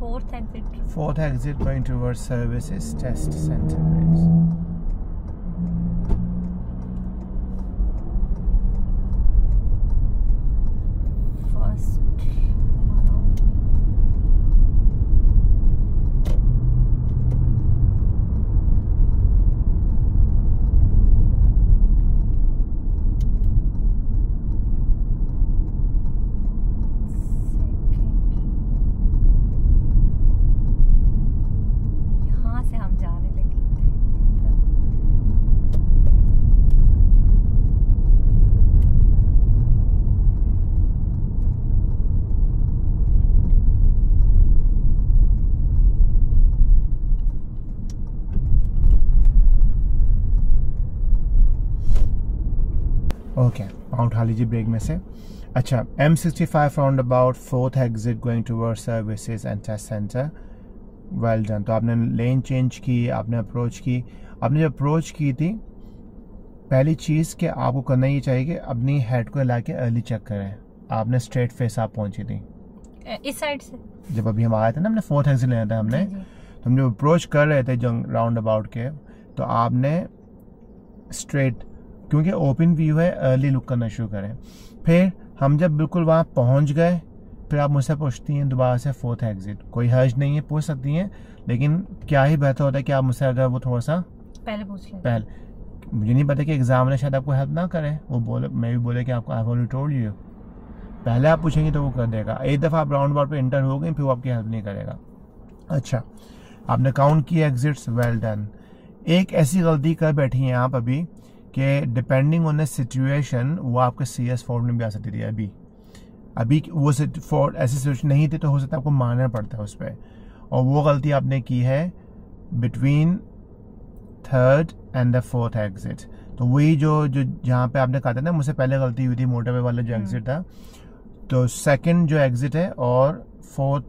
fourth exit. Fourth exit going towards services test center. Okay पाँव उठा लीजिए brake में से। अच्छा M sixty five roundabout fourth exit going toward services and test centre well done तो आपने lane change की आपने अप्रोच की। आपने जब अप्रोच की थी पहली चीज़ कि आपको करना ये चाहिए कि अपनी हेड को ला के अर्ली चेक करें। आपने स्ट्रेट फेस आप पहुँची थी। इस साइड से। जब अभी हम आए थे ना हमने फोर्थ एग्जिट लेना था हमने। जी, जी। तो हम जब अप्रोच कर रहे थे जंग राउंड अबाउट के तो आपने स्ट्रेट क्योंकि ओपन व्यू है अर्ली लुक करना शुरू करें। फिर हम जब बिल्कुल वहाँ पहुँच गए फिर आप मुझसे पूछती हैं दोबारा से फोर्थ एग्जिट कोई हर्ज नहीं है पूछ सकती हैं लेकिन क्या ही बेहतर होता है कि आप मुझसे अगर वो थोड़ा सा पहले पूछ लें। पहले मुझे नहीं पता कि एग्ज़ाम ने शायद आपको हेल्प ना करे। वो बोले मैं भी बोले कि आपको आई ऑलरेडी टोल्ड यू पहले आप पूछेंगे तो वो कर देगा। एक दफ़ा आप राउंड अबाउट पर इंटर हो गए फिर वो आपकी हेल्प नहीं करेगा। अच्छा आपने काउंट किया एग्जिट्स वेल डन एक ऐसी गलती कर बैठी हैं आप अभी कि डिपेंडिंग ऑन द सिचुएशन वो आपके सी एस फोर्ड में भी आ सकती थी अभी अभी वो फोर्ड ऐसी सिचुएशन नहीं थी तो हो सकता है आपको मानना पड़ता है उस पर और वो गलती आपने की है between third and the fourth exit तो वही जो जो जहाँ पे आपने कहा था ना मुझसे पहले गलती हुई थी मोटरवे वाला जो एग्जिट था तो सेकंड जो एग्जिट है और फोर्थ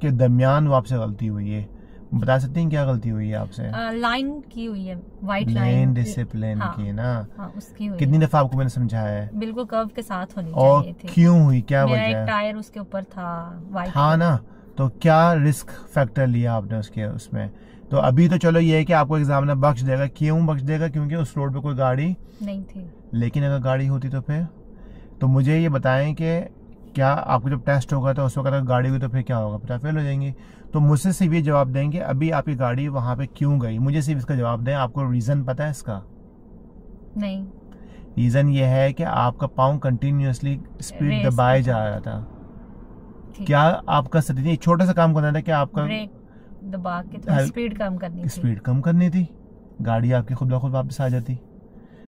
के दरमियान वो आपसे गलती हुई है। बता सकते हैं क्या गलती हुई है आपसे? लाइन की हुई है वाइट लाइन डिसिप्लिन हाँ। की ना? हाँ उसकी हुई कितनी दफ़ा आपको मैंने समझाया है? बिल्कुल कर्व के साथ होनी और चाहिए थी। क्यों हुई? क्या वजह है? टायर उसके ऊपर था वाइट हाँ ना तो क्या रिस्क फैक्टर लिया आपने उसके उसमें? तो अभी तो चलो ये है कि आपको एग्ज़ाम में बख्श देगा। क्यों बख्श देगा? क्योंकि उस रोड पे कोई गाड़ी नहीं थी। लेकिन अगर गाड़ी होती तो फिर? तो मुझे ये बताएँ कि क्या आपको जब टेस्ट होगा तो उस वक्त अगर गाड़ी हुई तो फिर क्या होगा? फिर फेल हो जाएँगे। तो मुझसे सिर्फ़ ये जवाब देंगे अभी आपकी गाड़ी वहाँ पे क्यों गई? मुझे सिर्फ़ इसका जवाब दें आपको रीज़न पता है इसका? नहीं। रीज़न ये है कि आपका पाँव कंटिन्यूसली स्पीड दबाए जा रहा था। क्या आपका एक छोटा सा काम करना था कि आपका दबा के स्पीड कम करनी थी। स्पीड कम करनी थी। गाड़ी आपकी खुद ब खुद वापस आ जाती।